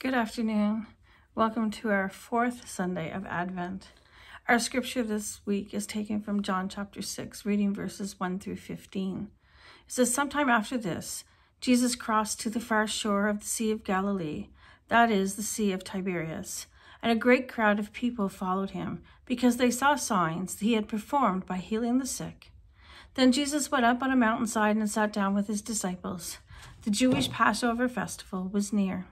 Good afternoon. Welcome to our fourth Sunday of Advent. Our scripture this week is taken from John chapter 6, reading verses 1 through 15. It says, Sometime after this, Jesus crossed to the far shore of the Sea of Galilee, that is, the Sea of Tiberias, and a great crowd of people followed him, because they saw signs he had performed by healing the sick. Then Jesus went up on a mountainside and sat down with his disciples. The Jewish Passover festival was near.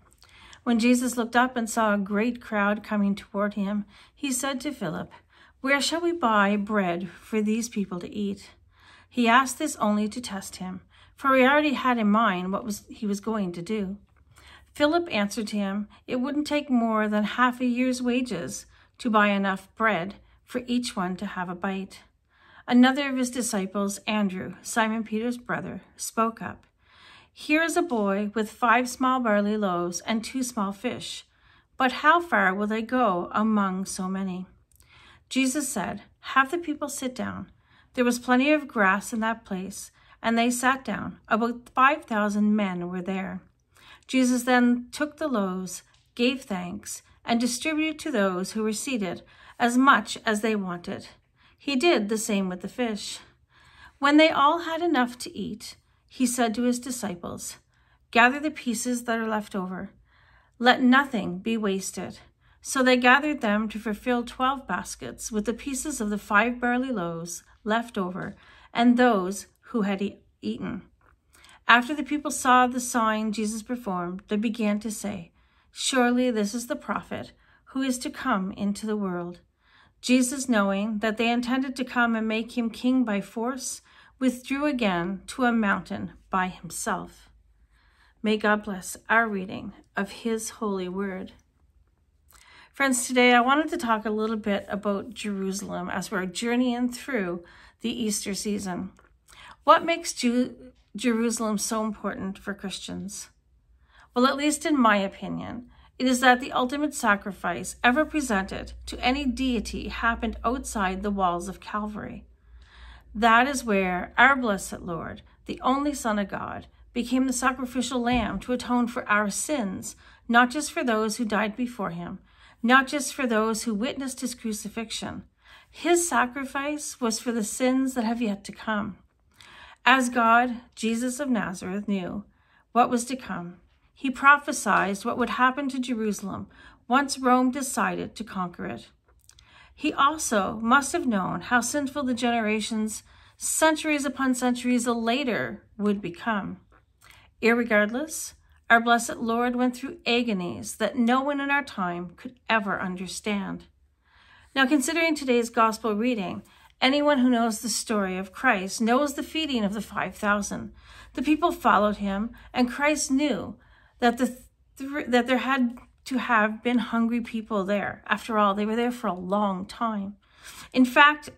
When Jesus looked up and saw a great crowd coming toward him, he said to Philip, Where shall we buy bread for these people to eat? He asked this only to test him, for he already had in mind what was he was going to do. Philip answered him, It wouldn't take more than half a year's wages to buy enough bread for each one to have a bite. Another of his disciples, Andrew, Simon Peter's brother, spoke up. Here is a boy with five small barley loaves and two small fish. But how far will they go among so many? Jesus said, Have the people sit down. There was plenty of grass in that place, and they sat down. About 5,000 men were there. Jesus then took the loaves, gave thanks, and distributed to those who were seated as much as they wanted. He did the same with the fish. When they all had enough to eat, he said to his disciples, Gather the pieces that are left over. Let nothing be wasted. So they gathered them to fulfill twelve baskets with the pieces of the five barley loaves left over and those who had e- eaten. After the people saw the sign Jesus performed, they began to say, Surely this is the prophet who is to come into the world. Jesus, knowing that they intended to come and make him king by force, withdrew again to a mountain by himself. May God bless our reading of his holy word. Friends, today I wanted to talk a little bit about Jerusalem as we're journeying through the Easter season. What makes Ju- Jerusalem so important for Christians? Well, at least in my opinion, it is that the ultimate sacrifice ever presented to any deity happened outside the walls of Calvary. That is where our blessed Lord, the only Son of God, became the sacrificial lamb to atone for our sins, not just for those who died before him, not just for those who witnessed his crucifixion. His sacrifice was for the sins that have yet to come. As God, Jesus of Nazareth, knew what was to come, he prophesied what would happen to Jerusalem once Rome decided to conquer it. He also must have known how sinful the generations, centuries upon centuries later, would become. Irregardless, our blessed Lord went through agonies that no one in our time could ever understand. Now, considering today's gospel reading, anyone who knows the story of Christ knows the feeding of the 5,000. The people followed him, and Christ knew that, the th- that there had to have been hungry people there. After all, they were there for a long time. In fact,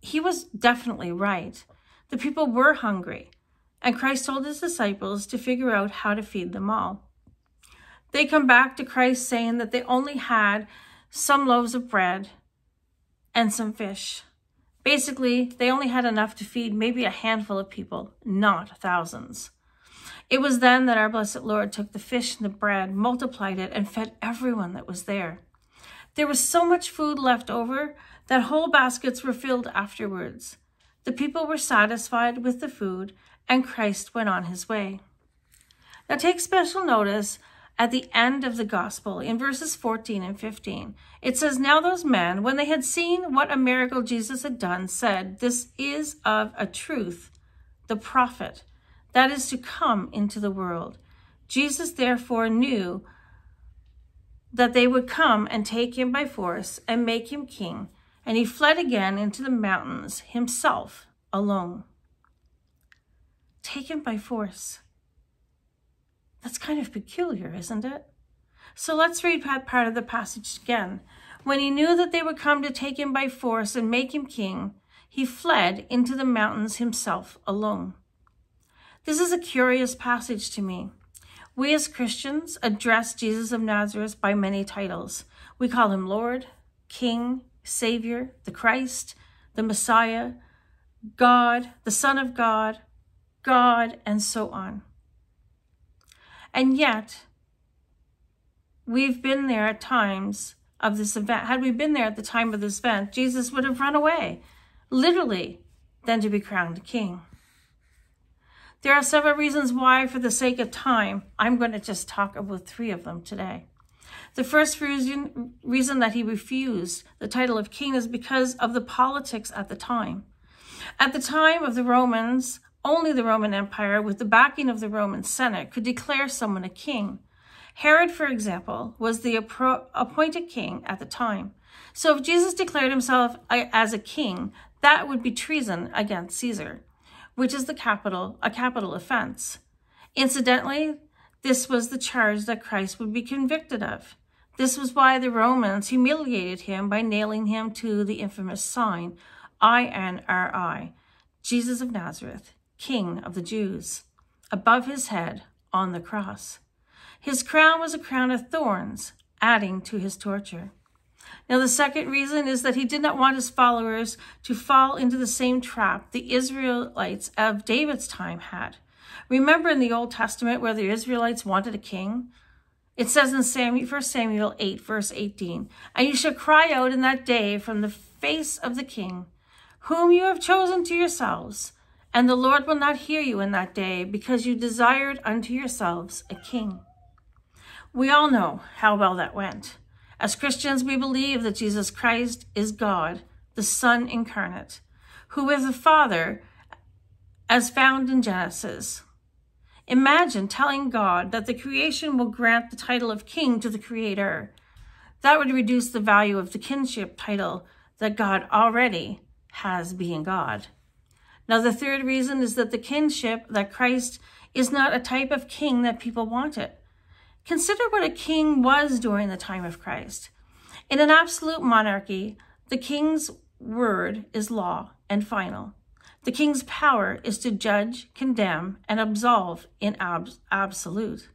he was definitely right. The people were hungry, and Christ told his disciples to figure out how to feed them all. They come back to Christ saying that they only had some loaves of bread and some fish. Basically, they only had enough to feed maybe a handful of people, not thousands. It was then that our blessed Lord took the fish and the bread, multiplied it, and fed everyone that was there. There was so much food left over that whole baskets were filled afterwards. The people were satisfied with the food, and Christ went on his way. Now, take special notice at the end of the gospel in verses 14 and 15. It says, Now those men, when they had seen what a miracle Jesus had done, said, This is of a truth the prophet that is to come into the world. Jesus therefore knew that they would come and take him by force and make him king, and he fled again into the mountains himself alone. Taken by force. That's kind of peculiar, isn't it? So let's read that part of the passage again. When he knew that they would come to take him by force and make him king, he fled into the mountains himself alone. This is a curious passage to me. We as Christians address Jesus of Nazareth by many titles. We call him Lord, King, Savior, the Christ, the Messiah, God, the Son of God, God, and so on. And yet, we've been there at times of this event, had we been there at the time of this event, Jesus would have run away, literally, than to be crowned king. There are several reasons why, for the sake of time, I'm going to just talk about three of them today. The first reason, reason that he refused the title of king is because of the politics at the time. At the time of the Romans, only the Roman Empire, with the backing of the Roman Senate, could declare someone a king. Herod, for example, was the appointed king at the time. So if Jesus declared himself as a king, that would be treason against Caesar, which is the capital, a capital offense. Incidentally, this was the charge that Christ would be convicted of. This was why the Romans humiliated him by nailing him to the infamous sign, INRI, Jesus of Nazareth, King of the Jews, above his head on the cross. His crown was a crown of thorns, adding to his torture. Now, the second reason is that he did not want his followers to fall into the same trap the Israelites of David's time had. Remember in the Old Testament where the Israelites wanted a king? It says in Samuel, 1 Samuel 8, verse 18, And you shall cry out in that day from the face of the king, whom you have chosen to yourselves, and the Lord will not hear you in that day, because you desired unto yourselves a king. We all know how well that went. As Christians, we believe that Jesus Christ is God, the Son incarnate, who is the Father as found in Genesis. Imagine telling God that the creation will grant the title of king to the creator. That would reduce the value of the kinship title that God already has being God. Now, the third reason is that the kinship that Christ is not a type of king that people wanted. Consider what a king was during the time of Christ. In an absolute monarchy, the king's word is law and final. The king's power is to judge, condemn, and absolve in ab- absolute.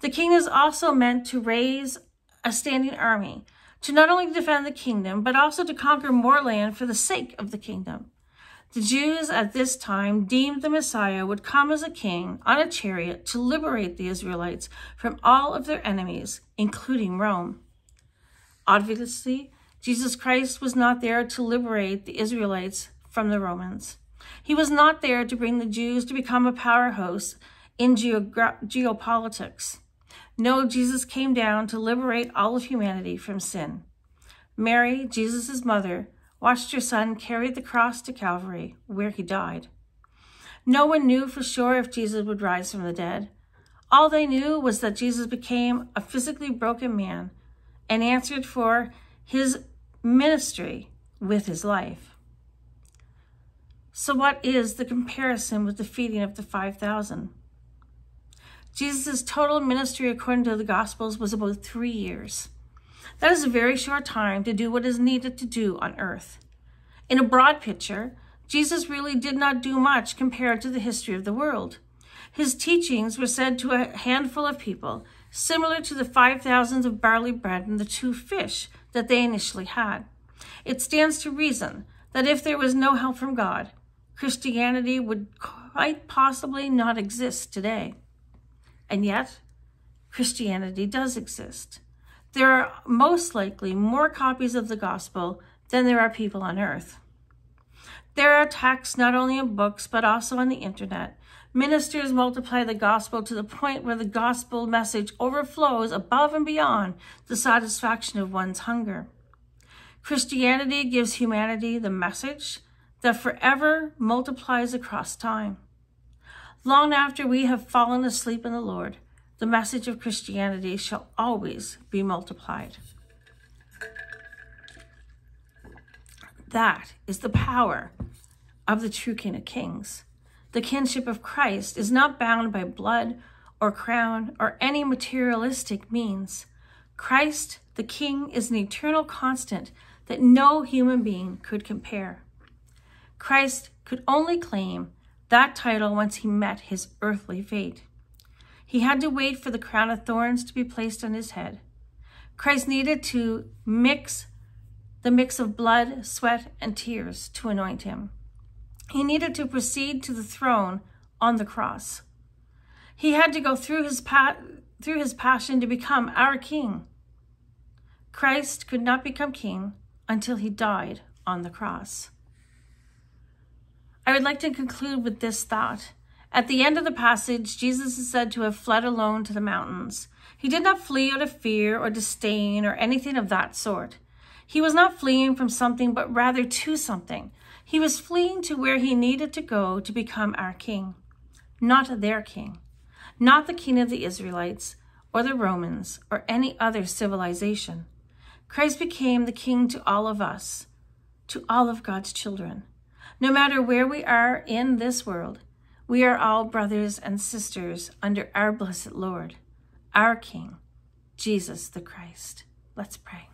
The king is also meant to raise a standing army, to not only defend the kingdom, but also to conquer more land for the sake of the kingdom. The Jews at this time deemed the Messiah would come as a king on a chariot to liberate the Israelites from all of their enemies, including Rome. Obviously, Jesus Christ was not there to liberate the Israelites from the Romans. He was not there to bring the Jews to become a power powerhouse in geopolitics. No, Jesus came down to liberate all of humanity from sin. Mary, Jesus' mother, watched your son carry the cross to Calvary, where he died. No one knew for sure if Jesus would rise from the dead. All they knew was that Jesus became a physically broken man and answered for his ministry with his life. So, what is the comparison with the feeding of the 5,000? Jesus' total ministry, according to the Gospels, was about three years. That is a very short time to do what is needed to do on earth. In a broad picture, Jesus really did not do much compared to the history of the world. His teachings were said to a handful of people, similar to the 5,000 of barley bread and the two fish that they initially had. It stands to reason that if there was no help from God, Christianity would quite possibly not exist today. And yet, Christianity does exist there are most likely more copies of the gospel than there are people on earth. There are texts not only in books, but also on the internet. Ministers multiply the gospel to the point where the gospel message overflows above and beyond the satisfaction of one's hunger. Christianity gives humanity the message that forever multiplies across time. Long after we have fallen asleep in the Lord, the message of Christianity shall always be multiplied. That is the power of the true King of Kings. The kinship of Christ is not bound by blood or crown or any materialistic means. Christ, the King, is an eternal constant that no human being could compare. Christ could only claim that title once he met his earthly fate. He had to wait for the crown of thorns to be placed on his head. Christ needed to mix the mix of blood, sweat, and tears to anoint him. He needed to proceed to the throne on the cross. He had to go through his through his passion to become our king. Christ could not become king until he died on the cross. I would like to conclude with this thought. At the end of the passage, Jesus is said to have fled alone to the mountains. He did not flee out of fear or disdain or anything of that sort. He was not fleeing from something, but rather to something. He was fleeing to where he needed to go to become our king, not their king, not the king of the Israelites or the Romans or any other civilization. Christ became the king to all of us, to all of God's children. No matter where we are in this world, we are all brothers and sisters under our blessed Lord, our King, Jesus the Christ. Let's pray.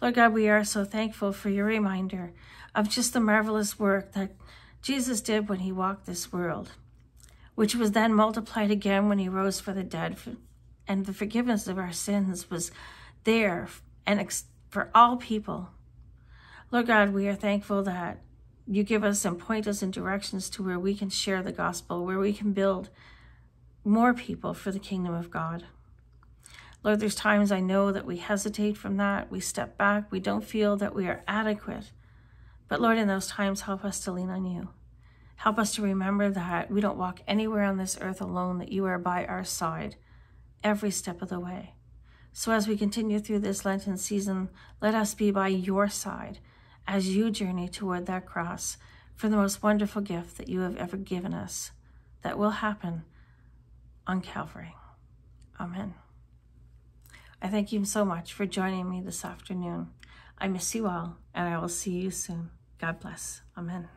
Lord God, we are so thankful for your reminder of just the marvelous work that Jesus did when he walked this world, which was then multiplied again when he rose for the dead. And the forgiveness of our sins was there and for all people. Lord God, we are thankful that you give us and point us in directions to where we can share the gospel, where we can build more people for the kingdom of God. Lord, there's times I know that we hesitate from that. We step back. We don't feel that we are adequate. But Lord, in those times, help us to lean on you. Help us to remember that we don't walk anywhere on this earth alone, that you are by our side every step of the way. So as we continue through this Lenten season, let us be by your side as you journey toward that cross for the most wonderful gift that you have ever given us that will happen on Calvary. Amen. I thank you so much for joining me this afternoon. I miss you all, and I will see you soon. God bless. Amen.